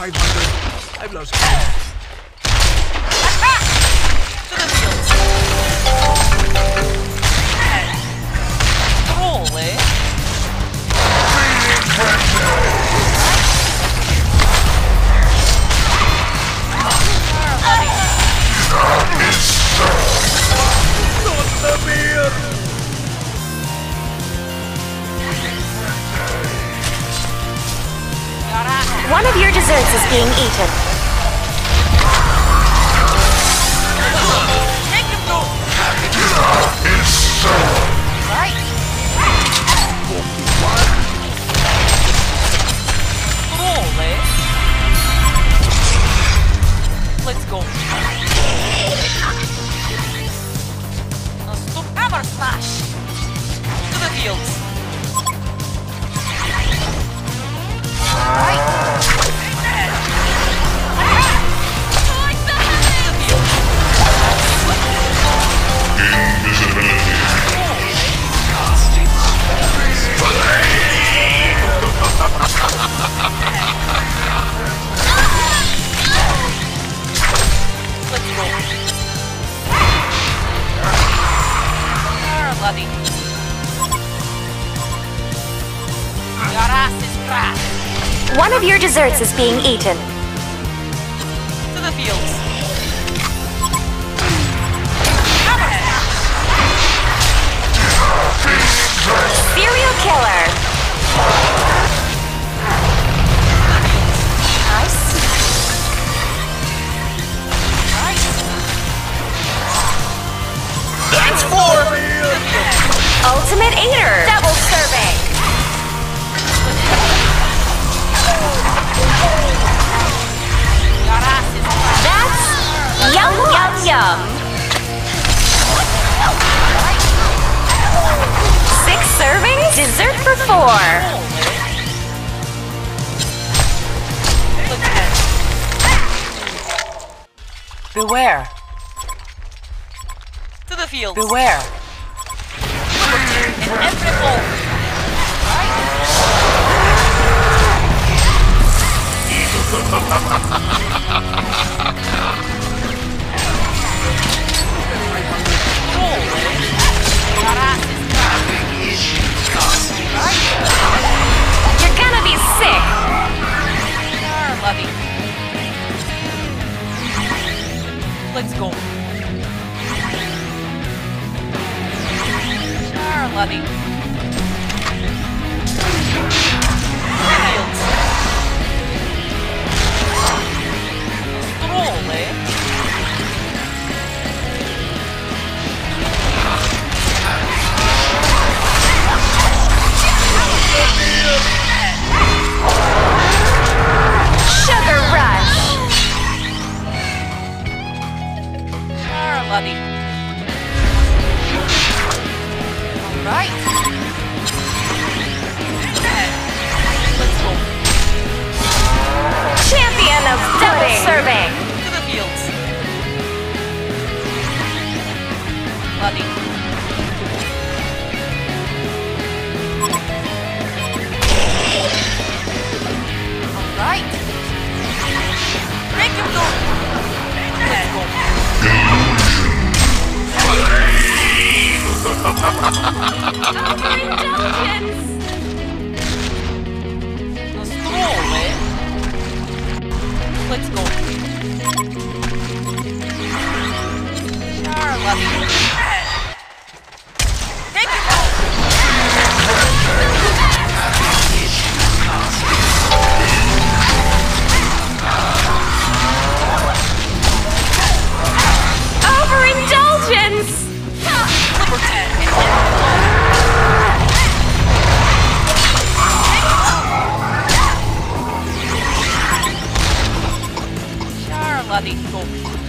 500. I've lost. Attack! Zeus is being eaten. Take him, buddy. Your ass is grass. One of your desserts is being eaten. To the fields. Serial killer. Serving dessert for four. Beware. To the field. Beware. let's go. survey. Charlotte,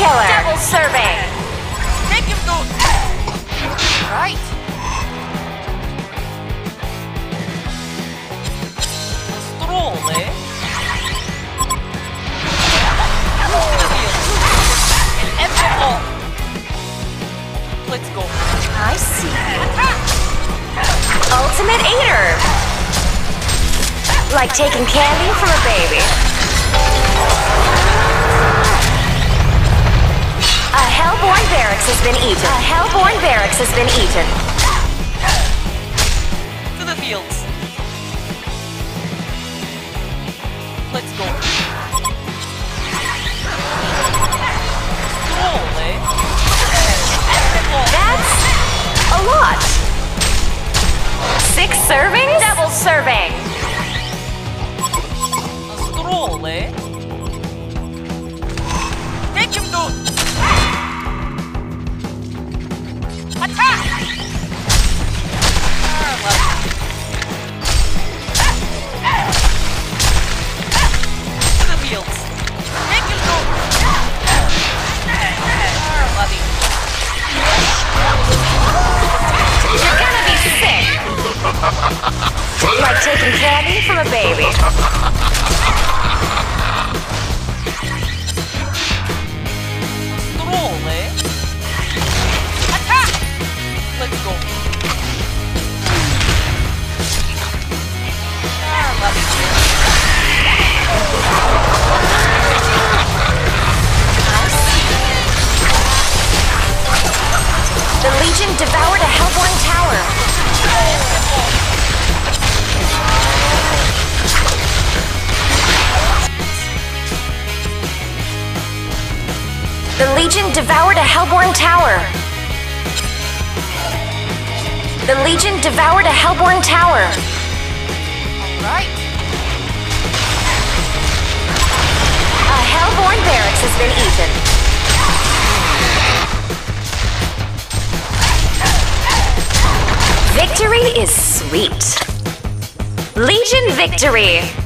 killer. Double serving. Make him go. Right. A stroll, eh? In every wall. Let's go. I see. Ultimate Eater. Like taking candy from a baby. A Hellborn barracks has been eaten. A Hellborn barracks has been eaten. To the fields. Let's go. Eh? That's a lot. Six servings? Like taking candy from a baby. Eh? technical. The Legion devoured a Hellborn tower. The Legion devoured a Hellborn tower. The Legion devoured a Hellborn tower. Right. A Hellborn barracks has been eaten. Victory is sweet. Legion victory!